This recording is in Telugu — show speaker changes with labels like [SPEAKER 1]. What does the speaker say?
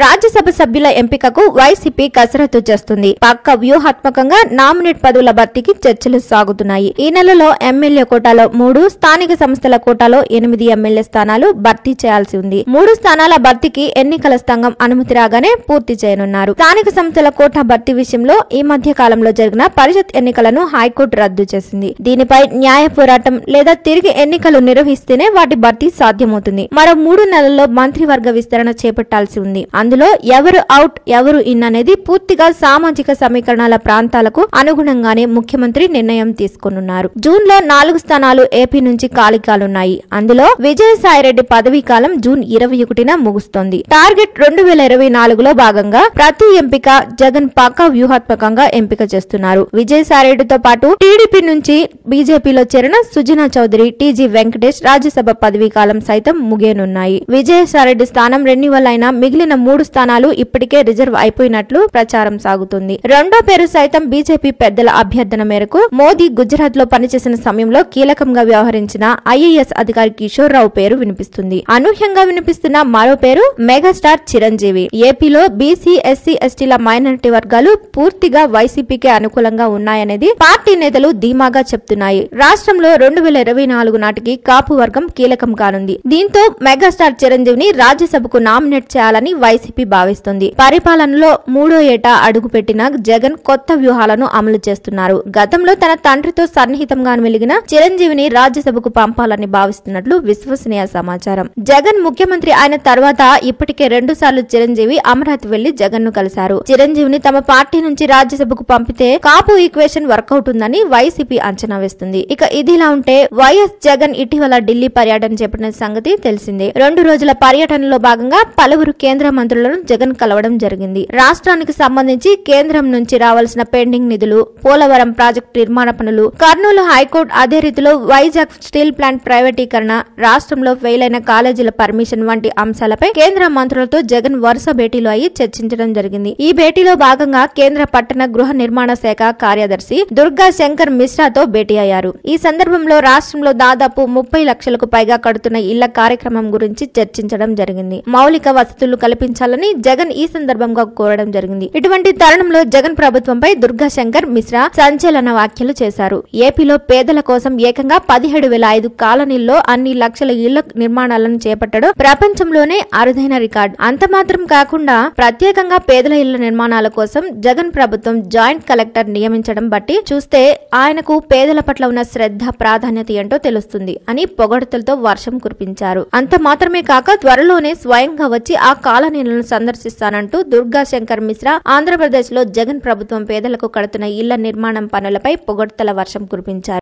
[SPEAKER 1] రాజ్యసభ సభ్యుల ఎంపికకు వైసీపీ కసరత్తు చేస్తుంది. పక్క వ్యూహాత్మకంగా నామినేట్ పదవుల భర్తీకి చర్చలు సాగుతున్నాయి. ఈ నెలలో ఎమ్మెల్యే కోటాలో మూడు స్థానిక సంస్థల కోటాలో ఎనిమిది ఎమ్మెల్యే స్థానాలు భర్తీ చేయాల్సి ఉంది. మూడు స్థానాల భర్తీకి ఎన్నికల సంఘం అనుమతి రాగానే పూర్తి చేయనున్నారు. స్థానిక సంస్థల కోటా భర్తీ విషయంలో ఈ మధ్య కాలంలో జరిగిన పరిషత్ ఎన్నికలను హైకోర్టు రద్దు చేసింది. దీనిపై న్యాయ పోరాటం లేదా తిరిగి ఎన్నికలు నిర్వహిస్తేనే వాటి భర్తీ సాధ్యమవుతుంది. మరో మూడు నెలల్లో మంత్రివర్గ విస్తరణ చేపట్టాల్సి ఉంది. అందులో ఎవరు అవుట్ ఎవరు ఇన్ అనేది పూర్తిగా సామాజిక సమీకరణాల ప్రాంతాలకు అనుగుణంగానే ముఖ్యమంత్రి నిర్ణయం తీసుకున్నారు జూన్లో నాలుగు స్థానాలు ఏపీ నుంచి ఖాళీ కానున్నాయి అందులో విజయసాయిరెడ్డి పదవీ కాలం జూన్ ఇరవై ఒకటిన ముగుస్తోంది. టార్గెట్ రెండు వేల ఇరవై నాలుగులో భాగంగా ప్రతి ఎంపిక జగన్ పక్క వ్యూహాత్మకంగా ఎంపిక చేస్తున్నారు. విజయసాయిరెడ్డితో పాటు టీడీపీ నుంచి బీజేపీలో చేరిన సుజనా చౌదరి టీజీ వెంకటేష్ రాజ్యసభ పదవీ కాలం సైతం ముగియనున్నాయి. విజయసాయిరెడ్డి స్థానం రెన్యువల్ అయిన మిగిలిన మూడు స్థానాలు ఇప్పటికే రిజర్వ్ అయిపోయినట్లు ప్రచారం సాగుతుంది. రెండో పేరు సైతం బీజేపీ పెద్దల అభ్యర్థన మేరకు మోదీ గుజరాత్లో పనిచేసిన సమయంలో కీలకంగా వ్యవహరించిన ఐఏఎస్ అధికారి కిషోర్ రావు పేరు వినిపిస్తుంది. అనూహ్యంగా వినిపిస్తున్న మరో పేరు మెగాస్టార్ చిరంజీవి. ఏపీలో బీసీ ఎస్సీ ఎస్టీల మైనారిటీ వర్గాలు పూర్తిగా వైసీపీకి అనుకూలంగా ఉన్నాయనేది పార్టీ నేతలు ధీమాగా చెప్తున్నాయి. రాష్ట్రంలో రెండు వేల ఇరవై నాలుగు నాటికి కాపు వర్గం కీలకం కానుంది. దీంతో మెగాస్టార్ చిరంజీవిని రాజ్యసభకు నామినేట్ చేయాలని వైసీపీ భావిస్తుంది. పరిపాలనలో మూడో ఏటా అడుగుపెట్టిన జగన్ కొత్త వ్యూహాలను అమలు చేస్తున్నారు. గతంలో తన తండ్రితో సన్నిహితంగా మెలిగిన చిరంజీవిని రాజ్యసభకు పంపాలని భావిస్తున్నట్లు విశ్వసనీయ సమాచారం. జగన్ ముఖ్యమంత్రి అయిన తర్వాత ఇప్పటికే రెండు సార్లు చిరంజీవి అమరావతి వెళ్ళి జగన్ను కలిశారు. చిరంజీవిని తమ పార్టీ నుంచి రాజ్యసభకు పంపితే కాపు ఈక్వేషన్ వర్కౌట్ ఉందని వైసీపీ అంచనా వేస్తుంది. ఇక ఇదిలా ఉంటే వైఎస్ జగన్ ఇటీవల ఢిల్లీ పర్యటన చేపట్టిన సంగతి తెలిసిందే. రెండు రోజుల పర్యటనలో భాగంగా పలువురు కేంద్ర ముఖ్యమంత్రులను జగన్ కలవడం జరిగింది. రాష్ట్రానికి సంబంధించి కేంద్రం నుంచి రావాల్సిన పెండింగ్ నిధులు పోలవరం ప్రాజెక్టు నిర్మాణ పనులు కర్నూలు హైకోర్టు అదే రీతిలో వైజాగ్ స్టీల్ ప్లాంట్ ప్రైవేటీకరణ రాష్ట్రంలో ఫెయిలైన కాలేజీల పర్మిషన్ వంటి అంశాలపై కేంద్ర మంత్రులతో జగన్ వరుస భేటీలు అయి చర్చించడం జరిగింది. ఈ భేటీలో భాగంగా కేంద్ర పట్టణ గృహ నిర్మాణ శాఖ కార్యదర్శి దుర్గా శంకర్ మిశ్రాతో భేటీ అయ్యారు. ఈ సందర్భంలో రాష్ట్రంలో దాదాపు ముప్పై లక్షలకు పైగా కడుతున్న ఇళ్ళ కార్యక్రమం గురించి చర్చించడం జరిగింది. మౌలిక వసతులు ప్రకటించాలని జగన్ ఈ సందర్భంగా కోరడం జరిగింది. ఇటువంటి తరుణంలో జగన్ ప్రభుత్వంపై దుర్గా శంకర్ మిశ్రా సంచలన వ్యాఖ్యలు చేశారు. ఏపీలో పేదల కోసం ఏకంగా పదిహేడు వేల ఐదు కాలనీల్లో అన్ని లక్షల ఇళ్ళ నిర్మాణాలను చేపట్టడం ప్రపంచంలోనే అరుదైన రికార్డ్. అంత మాత్రం కాకుండా ప్రత్యేకంగా పేదల ఇళ్ళ నిర్మాణాల కోసం జగన్ ప్రభుత్వం జాయింట్ కలెక్టర్ నియమించడం బట్టి చూస్తే ఆయనకు పేదల పట్ల ఉన్న శ్రద్ధ ప్రాధాన్యత ఏంటో తెలుస్తుంది అని పొగడతలతో వర్షం కురిపించారు. అంత మాత్రమే కాక త్వరలోనే స్వయంగా వచ్చి ఆ కాలనీ కాలనీలను సందర్శిస్తానంటూ దుర్గా శంకర్ మిశ్రా ఆంధ్రప్రదేశ్లో జగన్ ప్రభుత్వం పేదలకు కడుతున్న ఇళ్ళ నిర్మాణం పనులపై పొగడ్తల వర్షం కురిపించారు.